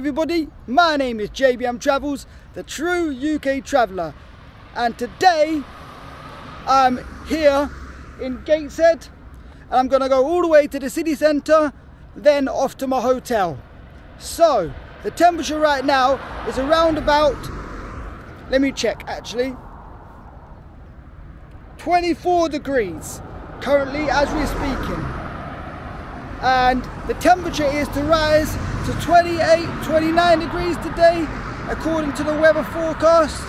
everybody, my name is JBM Travels, the true UK traveller. And today I'm here in Gateshead and I'm going to go all the way to the city centre then off to my hotel. So the temperature right now is around about, let me check actually, 24 degrees currently as we're speaking. And the temperature is to rise to 28 29 degrees today according to the weather forecast.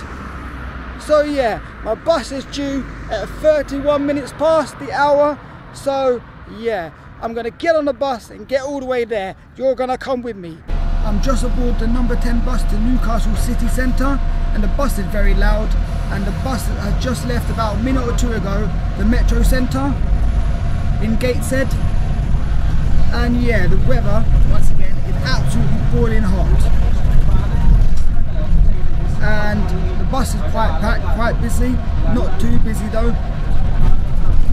So yeah my bus is due at 31 minutes past the hour. So yeah I'm gonna get on the bus and get all the way there. You're gonna come with me. I'm just aboard the number 10 bus to Newcastle city centre and the bus is very loud and the bus has just left about a minute or two ago the metro centre in Gateshead. And yeah the weather once absolutely boiling hot. And the bus is quite packed quite busy. Not too busy though.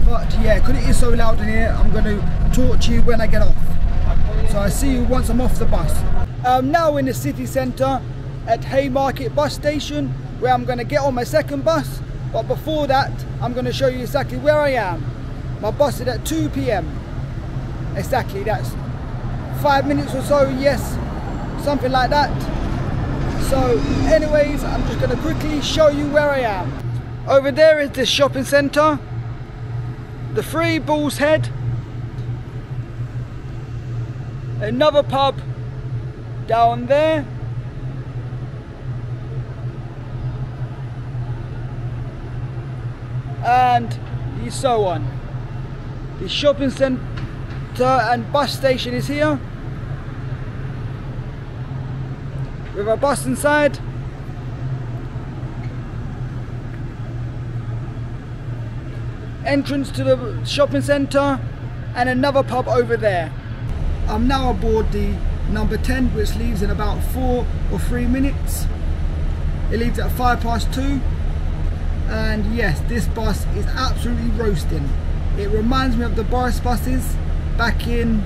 But yeah because it is so loud in here I'm going to talk to you when I get off. So I see you once I'm off the bus. I'm now in the city centre at Haymarket bus station where I'm going to get on my second bus. But before that I'm going to show you exactly where I am. My bus is at 2 p.m exactly that's five minutes or so yes something like that. So anyways I'm just going to quickly show you where I am. Over there is the shopping centre the Three Bulls Head another pub down there. And so on. The shopping centre and bus station is here with a bus inside. Entrance to the shopping centre and another pub over there. I'm now aboard the number 10 which leaves in about four or three minutes. It leaves at five past two. And yes this bus is absolutely roasting. It reminds me of the Boris buses back in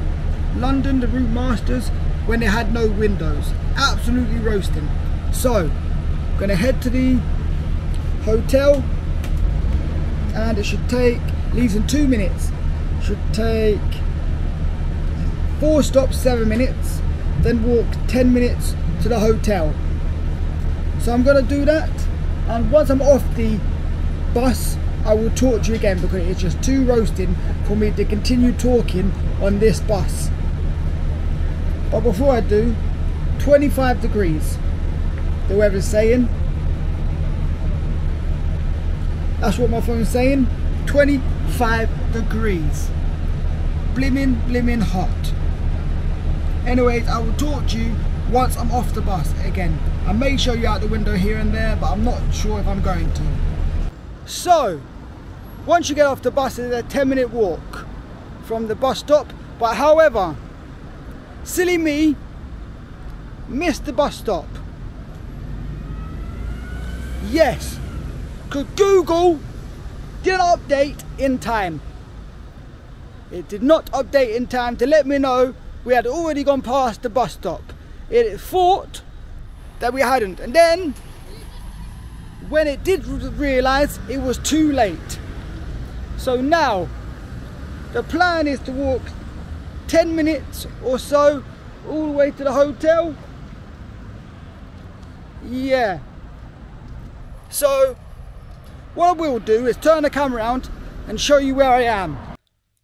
London, the Route Masters, when it had no windows. Absolutely roasting. So, I'm gonna head to the hotel and it should take, leaves in two minutes. Should take four stops, seven minutes, then walk 10 minutes to the hotel. So I'm gonna do that and once I'm off the bus I will talk to you again because it's just too roasting for me to continue talking on this bus. But before I do, 25 degrees, the weather's saying. That's what my phone's saying, 25 degrees. Blimmin', blimmin' hot. Anyways, I will talk to you once I'm off the bus again. I may show you out the window here and there, but I'm not sure if I'm going to. So, once you get off the bus, it's a 10 minute walk from the bus stop. But however, silly me, missed the bus stop. Yes, because Google didn't update in time. It did not update in time to let me know we had already gone past the bus stop. It thought that we hadn't. And then, when it did realise, it was too late. So now, the plan is to walk 10 minutes or so all the way to the hotel. Yeah. So, what I will do is turn the camera around and show you where I am.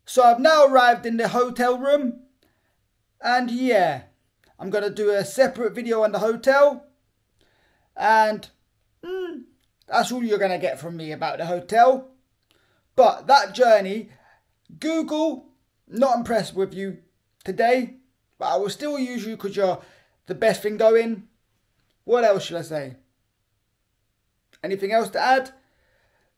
So I've now arrived in the hotel room. And yeah, I'm to do a separate video on the hotel. And mm, that's all you're to get from me about the hotel. But that journey, Google, not impressed with you today. But I will still use you because you're the best thing going. What else should I say? Anything else to add?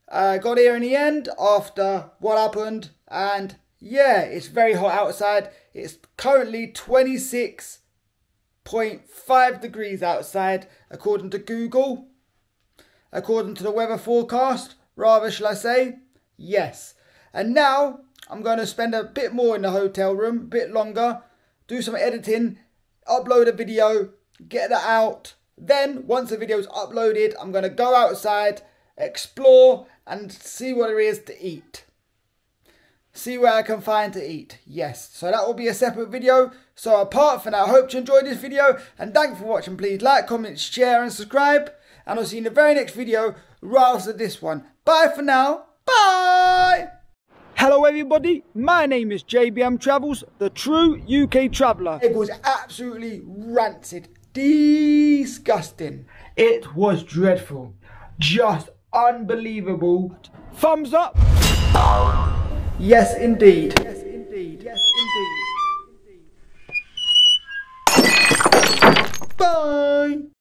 I uh, got here in the end after what happened. And yeah, it's very hot outside. It's currently 26.5 degrees outside according to Google. According to the weather forecast, rather shall I say. Yes. And now I'm going to spend a bit more in the hotel room, a bit longer, do some editing, upload a video, get that out. Then, once the video is uploaded, I'm going to go outside, explore, and see what there is to eat. See where I can find to eat. Yes, so that will be a separate video. So apart from that, I hope you enjoyed this video. And thanks for watching. Please like, comment, share, and subscribe. And I'll see you in the very next video, right after this one. Bye for now. Bye! Hello everybody, my name is JBM Travels, the true UK traveller. It was absolutely rancid, disgusting. It was dreadful, just unbelievable. Thumbs up. Yes indeed. Yes indeed, yes indeed. Bye.